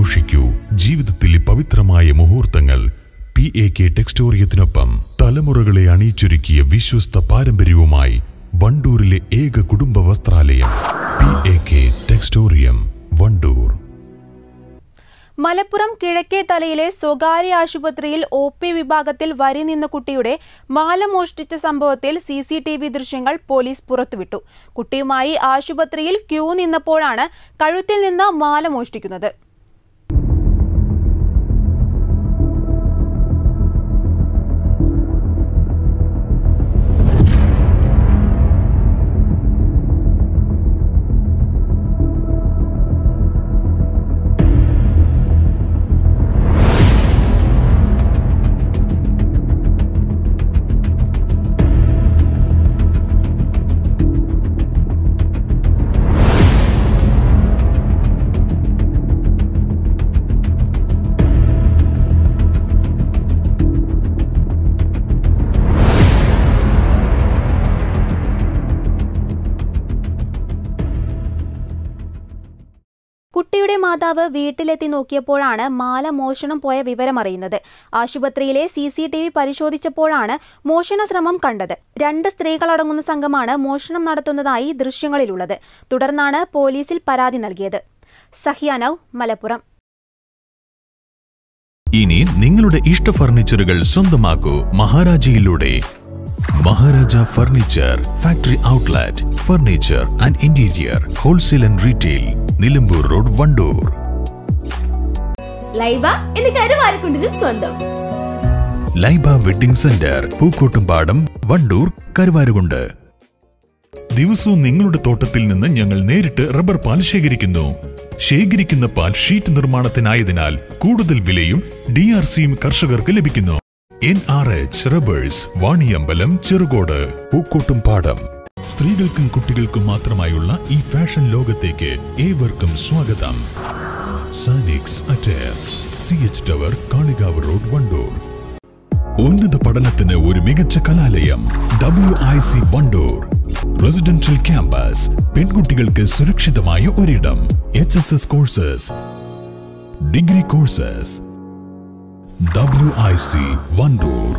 ആഘോഷിക്കൂ ജീവിതത്തിലെ പവിത്രമായ മുഹൂർത്തങ്ങൾ പി എ കെ ടെക്സ്റ്റോറിയത്തിനൊപ്പം തലമുറകളെ അണിയിച്ചൊരുക്കിയ വിശ്വസ്ത പാരമ്പര്യവുമായി വണ്ടൂരിലെ ഏക കുടുംബ വസ്ത്രാലയം P A K Textorium Wandoor. Malappuram കിഴക്കേ തലയിലെ സ്വകാര്യ ആശുപത്രിയിൽ ഒ പി വിഭാഗത്തിൽ വരി നിന്ന കുട്ടിയുടെ മാല മോഷ്ടിച്ച സംഭവത്തിൽ സി സി ടി വി ദൃശ്യങ്ങൾ പോലീസ് പുറത്തുവിട്ടു. കുട്ടിയുമായി ആശുപത്രിയിൽ ക്യൂ നിന്നപ്പോഴാണ് കഴുത്തിൽ നിന്ന് മാല മോഷ്ടിക്കുന്നത്. കുട്ടിയുടെ മാതാവ് വീട്ടിലെത്തി നോക്കിയപ്പോഴാണ് മാല മോഷണം പോയ വിവരമറിയുന്നത് ആശുപത്രിയിലെ സി സി ടി വി പരിശോധിച്ചപ്പോഴാണ് മോഷണ ശ്രമം കണ്ടത്. രണ്ട് സ്ത്രീകളടങ്ങുന്ന സംഘമാണ് മോഷണം നടത്തുന്നതായി ദൃശ്യങ്ങളിലുള്ളത്. തുടർന്നാണ് പോലീസിൽ പരാതി നൽകിയത്. സഹ്യാനവ് മലപ്പുറം. ഇനി നിങ്ങളുടെ ഇഷ്ട ഫർണിച്ചറുകൾ സ്വന്തമാക്കൂ മഹാരാജയിലൂടെ. Maharaja furniture factory outlet furniture and interior wholesale and retail. Nilambur road Wandoor. Laiba എന്ന് കരുവാരക്കുണ്ടിനും സ്വന്തം. Laiba wedding centre Pookkottumpadam Wandoor Karuvarakundu. ദിവസവും നിങ്ങളുടെ തോട്ടത്തിൽ നിന്ന് ഞങ്ങൾ നേരിട്ട് റബ്ബർ പാൽ ശേഖരിക്കുന്നു. ശേഖരിക്കുന്ന പാൽ ഷീറ്റ് നിർമ്മാണത്തിനായതിനാൽ കൂടുതൽ വിലയും ഡി ആർ സിയും കർഷകർക്ക് ലഭിക്കുന്നു. N R H rubbers Vaniyambalam Cherukode Pookkottumpadam. സ്ത്രീകൾക്കും കുട്ടികൾക്കും മാത്രമായുള്ള ഈ ഫാഷൻ ലോകത്തേക്ക് ഏവർക്കും സ്വാഗതം. Sanix attire C H tower Kalikavu road Wandoor ഉന്നത പഠനത്തിന് ഒരു മികച്ച കലാലയം W I C Wandoor residential campus പെൺകുട്ടികൾക്ക് സുരക്ഷിതമായ ഒരിടം H S S courses degree courses W I C Wandoor